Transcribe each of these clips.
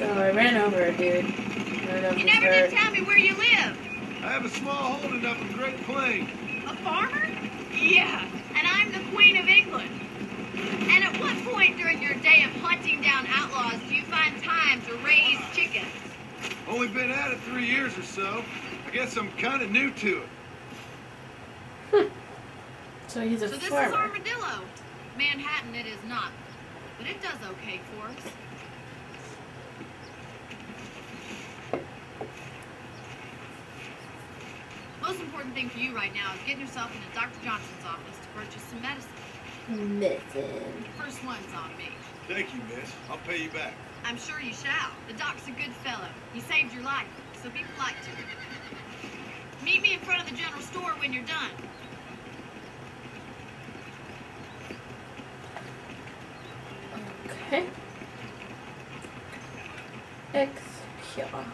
So I ran over a dude. I don't know if You never hurt. did tell me where you live. I have a small holding up in Great Plains. A farmer? Yeah, and I'm the Queen of England. And at what point during your day of hunting down outlaws do you find time to raise chickens? Only been at it three years or so. I guess I'm kind of new to it. So he's a So this is. Armadillo. Manhattan it is not. But it does okay for us. Most important thing for you right now is getting yourself into Dr. Johnson's office to purchase some medicine. Missing. First one's on me. Thank you, miss. I'll pay you back. I'm sure you shall. The doc's a good fellow. He saved your life, so be polite to him. Meet me in front of the general store when you're done. Okay. Excure.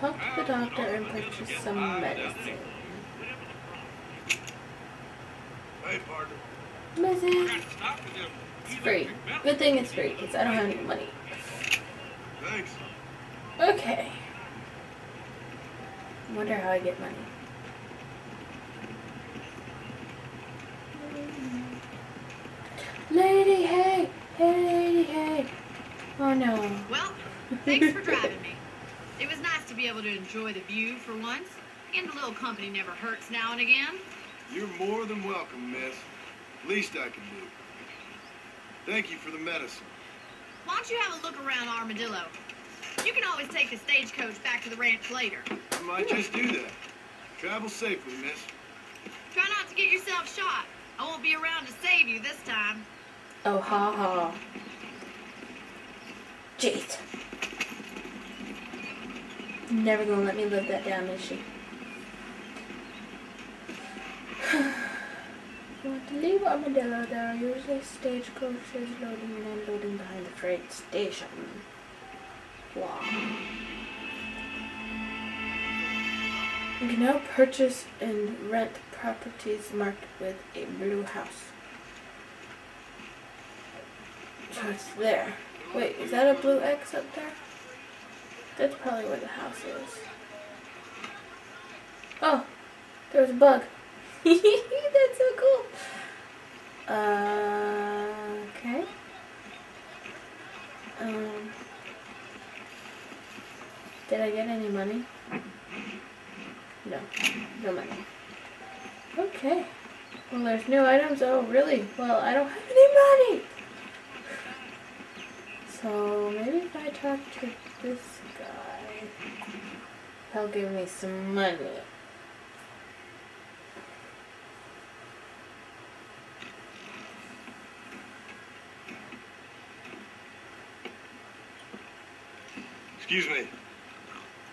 Talk to the doctor and purchase some medicine. Hey, partner. Medicine. It's free. Good thing it's free because I don't have any money. Thanks. Okay. Wonder how I get money. Lady, hey! Hey, lady, hey! Oh no. Well, thanks for driving me. It was nice to be able to enjoy the view for once, and a little company never hurts now and again. You're more than welcome, miss. Least I can do. Thank you for the medicine. Why don't you have a look around Armadillo? You can always take the stagecoach back to the ranch later. I might just do that. Travel safely, miss. Try not to get yourself shot. I won't be around to save you this time. Oh, ha ha. Jeez. Never gonna let me live that down, is she? you want to leave Armadillo, there are usually stagecoaches loading and unloading behind the freight station. Wow. You can now purchase and rent properties marked with a blue house. So it's there. Wait, is that a blue X up there? That's probably where the house is. Oh, there's a bug. That's so cool. Uh, okay. Um, did I get any money? No, no money. Okay. Well, there's new items. Oh, really? Well, I don't have any money. So maybe if I talk to this guy, he'll give me some money. Excuse me.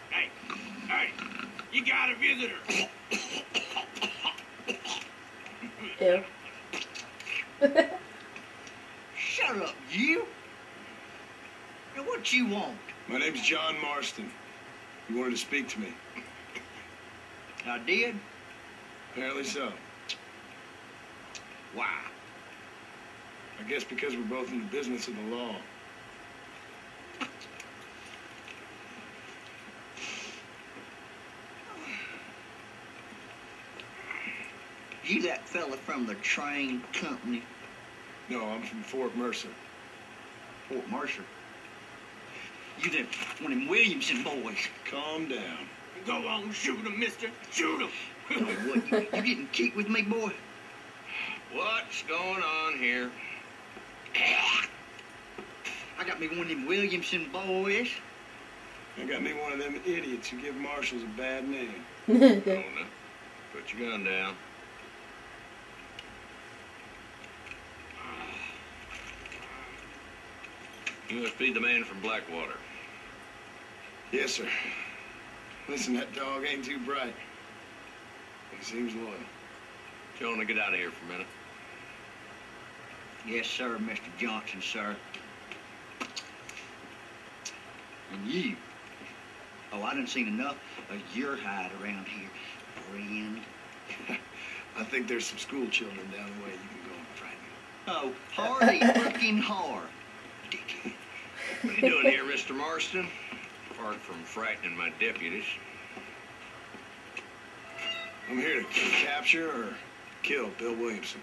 Hey, hey, you got a visitor. Ew. Shut up, you. Now, what you want? My name's John Marston. You wanted to speak to me. I did. Apparently so. Why? I guess because we're both in the business of the law. You that fella from the train company, No, I'm from Fort Mercer. Fort Mercer. You them one of them Williamson boys. Calm down. Go on, shoot him, mister. Shoot him. Oh, what, you, you getting kicked with me, boy? What's going on here? I got me one of them Williamson boys. I got me one of them idiots who give marshals a bad name. Oh, no. Put your gun down. You must be the man from Blackwater. Yes, sir. Listen, that dog ain't too bright. He seems loyal. Tell him to get out of here for a minute. Yes, sir, Mr. Johnson, sir. And you. Oh, I done seen enough of your hide around here, friend. I think there's some school children down the way you can go and frighten. Oh, hardy freaking hard. Dickhead. What are you doing here, Mr. Marston? Apart from frightening my deputies. I'm here to capture or kill Bill Williamson.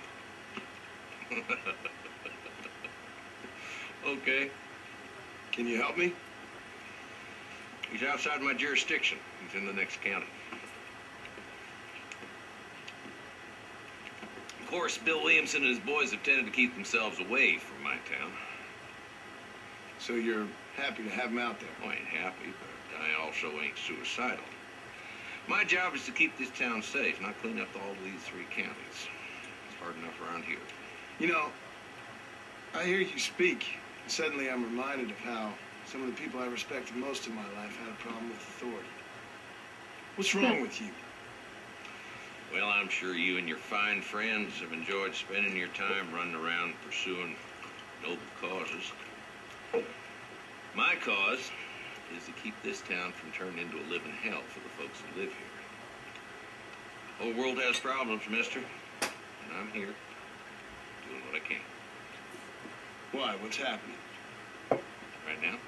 Okay. Can you help me? He's outside my jurisdiction. He's in the next county. Of course, Bill Williamson and his boys have tended to keep themselves away from my town. So you're happy to have him out there? I ain't happy, but I also ain't suicidal. My job is to keep this town safe, not clean up all these three counties. It's hard enough around here. You know, I hear you speak, and suddenly I'm reminded of how some of the people I respected most in my life had a problem with authority. What's wrong hmm. with you? Well, I'm sure you and your fine friends have enjoyed spending your time running around pursuing noble causes. My cause is to keep this town from turning into a living hell for the folks who live here. The whole world has problems, mister, and I'm here doing what I can Why? What's happening? right now.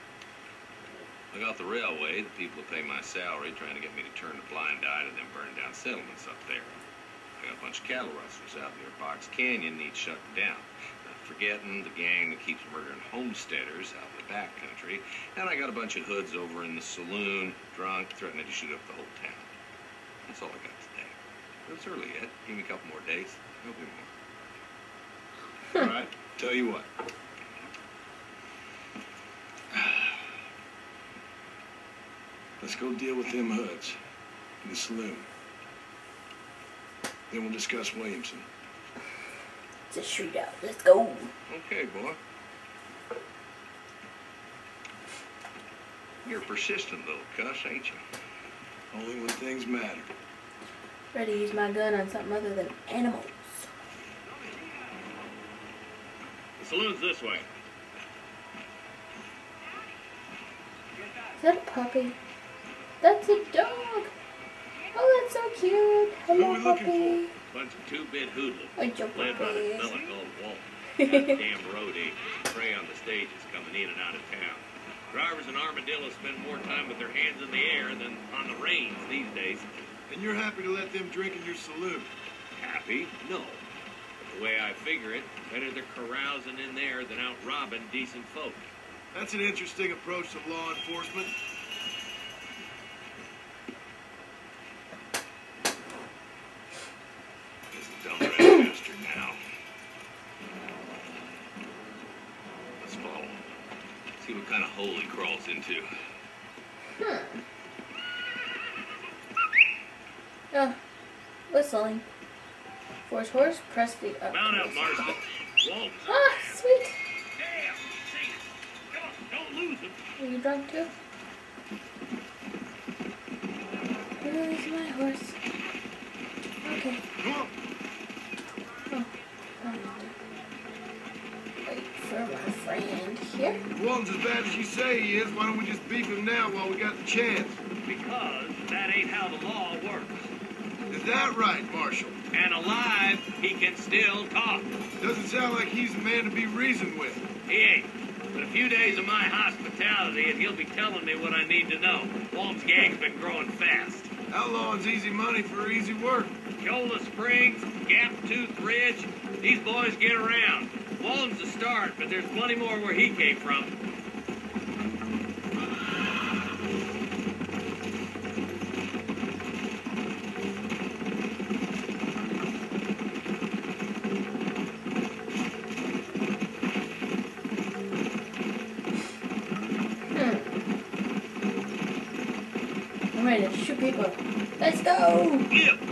I got the railway, the people who pay my salary, trying to get me to turn a blind eye to them burning down settlements up there. I got a bunch of cattle rustlers out near Box Canyon needs shutting down. Forgetting the gang that keeps murdering homesteaders out in the back country. And I got a bunch of hoods over in the saloon, drunk, threatening to shoot up the whole town. That's all I got today. But it's early yet. Give me a couple more days. There'll be more. All right, tell you what. Let's go deal with them hoods in the saloon. Then we'll discuss Williamson. It's a shootout. Let's go. Okay, boy. You're a persistent little cuss, ain't you? Only when things matter. Ready to use my gun on something other than animals. The saloon's this way. Is that a puppy? That's a dog. Oh, that's so cute. Hello, Who are we looking puppy. Bunch of two-bit hoodlums. It's your Led by this puppy. fella called Walt. Goddamn road agent. Prey on the stages coming in and out of town. Drivers in Armadillo spend more time with their hands in the air than on the reins these days. And you're happy to let them drink in your saloon? Happy? No. But the way I figure it, better they're carousing in there than out robbing decent folk. That's an interesting approach to law enforcement. He's a dumb rat bastard now. Let's follow him. See what kind of hole he crawls into. Oh, whistling. Force horse, press the up. Mount up, Marston. Ah, sweet. Damn! See, come on, don't lose him. Are you drunk too? Where's my horse? Okay. Come on. Oh, um, wait for my friend here. If Walton's as bad as you say he is, why don't we just beef him now while we got the chance? Because that ain't how the law works. Is that right, Marshal? And alive, he can still talk. Doesn't sound like he's a man to be reasoned with. He ain't. But a few days of my hospitality, and he'll be telling me what I need to know. Walton's gang's been growing fast. Outlawing's easy money for easy work. Cholla Springs, Gap Tooth Ridge, these boys get around. Walton's the start, but there's plenty more where he came from. I'm ready to shoot people. Let's go! Yeah.